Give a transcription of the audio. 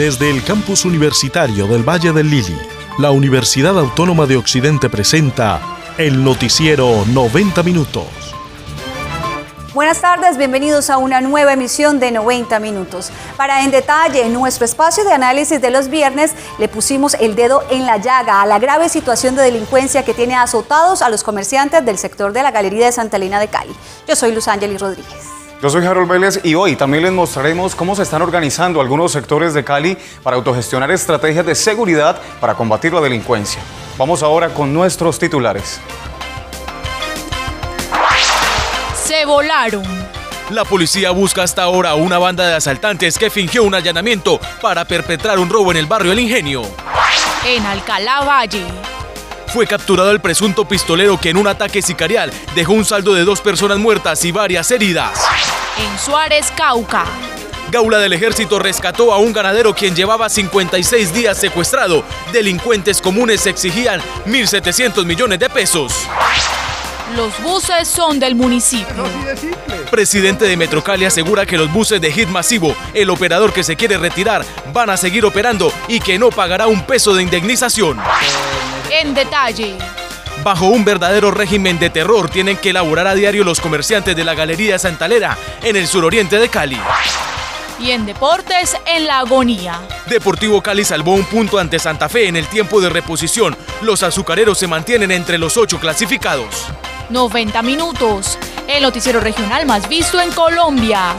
Desde el campus universitario del Valle del Lili, la Universidad Autónoma de Occidente presenta el noticiero 90 minutos. Buenas tardes, bienvenidos a una nueva emisión de 90 minutos. Para en detalle, en nuestro espacio de análisis de los viernes, le pusimos el dedo en la llaga a la grave situación de delincuencia que tiene azotados a los comerciantes del sector de la Galería de Santa Elena de Cali. Yo soy Luz Ángeles Rodríguez. Yo soy Harold Vélez y hoy también les mostraremos cómo se están organizando algunos sectores de Cali para autogestionar estrategias de seguridad para combatir la delincuencia. Vamos ahora con nuestros titulares. Se volaron. La policía busca hasta ahora a una banda de asaltantes que fingió un allanamiento para perpetrar un robo en el barrio El Ingenio. En Alcalá Valle. Fue capturado el presunto pistolero que en un ataque sicarial dejó un saldo de dos personas muertas y varias heridas. En Suárez, Cauca. Gaula del Ejército rescató a un ganadero quien llevaba 56 días secuestrado. Delincuentes comunes exigían 1.700 millones de pesos. Los buses son del municipio. Presidente de Metrocali asegura que los buses de hit masivo, el operador que se quiere retirar, van a seguir operando y que no pagará un peso de indemnización. En detalle. Bajo un verdadero régimen de terror tienen que elaborar a diario los comerciantes de la Galería Santalera en el suroriente de Cali. Y en deportes, en la agonía. Deportivo Cali salvó un punto ante Santa Fe en el tiempo de reposición. Los azucareros se mantienen entre los ocho clasificados. 90 minutos. El noticiero regional más visto en Colombia.